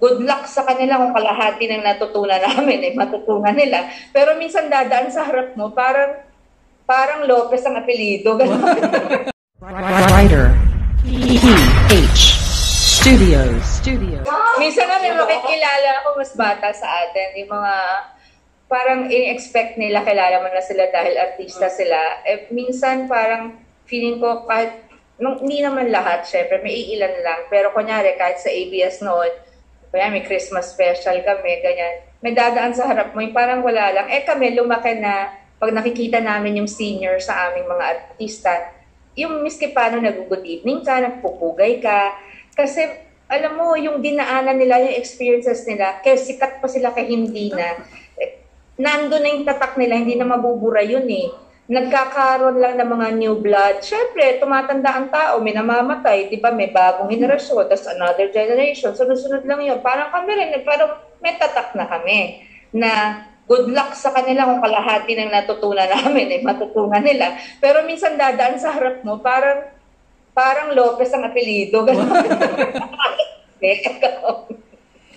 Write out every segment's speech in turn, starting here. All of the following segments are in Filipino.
good luck sa kanila kung kalahati ng natutunan namin ay matutunan nila. Pero minsan dadaan sa harap mo, parang parang Lopez ang apelido. Writer. E-H. Studios. Studios. minsan nga may makikilala ako mas bata sa atin, yung mga parang in-expect nila kilala mo na sila dahil artista sila. Eh, minsan parang feeling ko kahit, nung, hindi naman lahat, syempre may iilan lang. Pero kunyari kahit sa ABS noon, kaya may Christmas special kami, ganyan. May dadaan sa harap mo, yung parang wala lang. Eh kami, lumaki na, pag nakikita namin yung senior sa aming mga artista, yung miski paano nag-good evening ka, nagpupugay ka. Kasi, alam mo, yung dinaanan nila, yung experiences nila, kaya sikat pa sila kay hindi na, eh, nando na yung tatak nila, hindi na mabubura yun eh nagkakaroon lang ng mga new blood. Siyempre, tumatanda ang tao, may namamatay, di ba? May bagong henerasyon, tapos another generation. Sunod-sunod lang yun. Parang kami rin, parang may tatak na kami na good luck sa kanila kung kalahati ng natutunan namin, eh, matutunan nila. Pero minsan dadaan sa harap mo, parang parang Lopez ang apelido.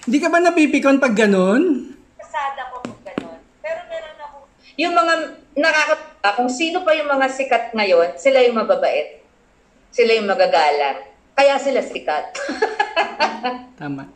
Hindi ka ba napipikon pag ganun? Kasada ko pag ganun. Pero meron ako, yung mga nakaka kung sino pa yung mga sikat ngayon, sila yung mababait. Sila yung magagalang. Kaya sila sikat. Tama.